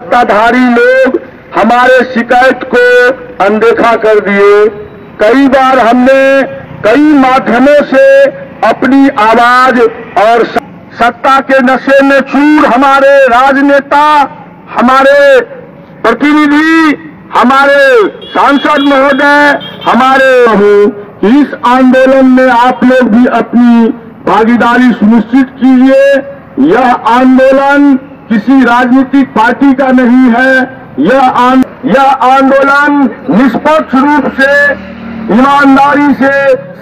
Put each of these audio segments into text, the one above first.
सत्ताधारी लोग हमारे शिकायत को अनदेखा कर दिए। कई बार हमने कई माध्यमों से अपनी आवाज़ और सत्ता के नशे में चूर हमारे राजनेता, हमारे प्रतिनिधि, हमारे सांसद महोदय, हमारे इस आंदोलन में आप लोग भी अपनी भागीदारी सुनिश्चित कीजिए। यह आंदोलन किसी राजनीतिक पार्टी का नहीं है। यह आन, यह आंदोलन निष्पक्ष रूप से ईमानदारी से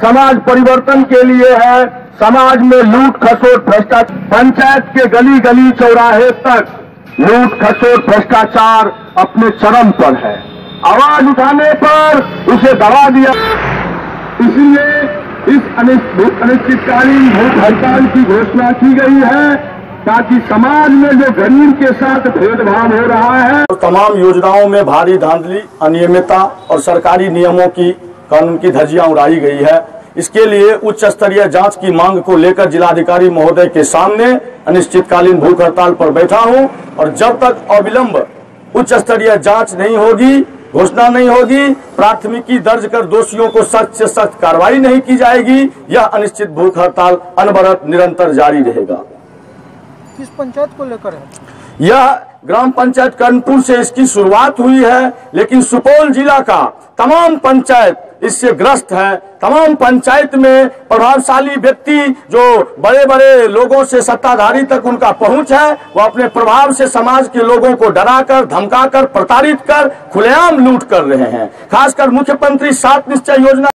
समाज परिवर्तन के लिए है। समाज में लूट खसोट भ्रष्टाचार पंचायत के गली गली चौराहे तक लूट खसोट भ्रष्टाचार अपने चरम पर है। आवाज़ उठाने पर उसे दबा दिया। इसलिए इस अनिश्चितकालीन भूख हड़ताल की घोषणा की गई है। ताकि समाज में जो गरीब के साथ भेदभाव हो रहा है तमाम योजनाओं में भारी धांधली, अनियमितता और सरकारी नियमों की, कानून की धज्जियाँ उड़ाई गई है। इसके लिए उच्च स्तरीय जाँच की मांग को लेकर जिलाधिकारी महोदय के सामने अनिश्चितकालीन भूख हड़ताल पर बैठा हूँ, और जब तक अविलंब उच्च स्तरीय जाँच नहीं होगी, घोषणा नहीं होगी, प्राथमिकी दर्ज कर दोषियों को सख्त से सख्त कार्रवाई नहीं की जाएगी, यह अनिश्चित भूख हड़ताल अनवरत निरंतर जारी रहेगा। किस पंचायत को लेकर है? यह ग्राम पंचायत कर्णपुर से इसकी शुरुआत हुई है, लेकिन सुपौल जिला का तमाम पंचायत इससे ग्रस्त है। तमाम पंचायत में प्रभावशाली व्यक्ति जो बड़े बड़े लोगों से सत्ताधारी तक उनका पहुँच है, वो अपने प्रभाव से समाज के लोगों को डराकर, धमकाकर, प्रताड़ित कर, खुलेआम लूट कर रहे हैं। खासकर मुख्यमंत्री सात निश्चय योजना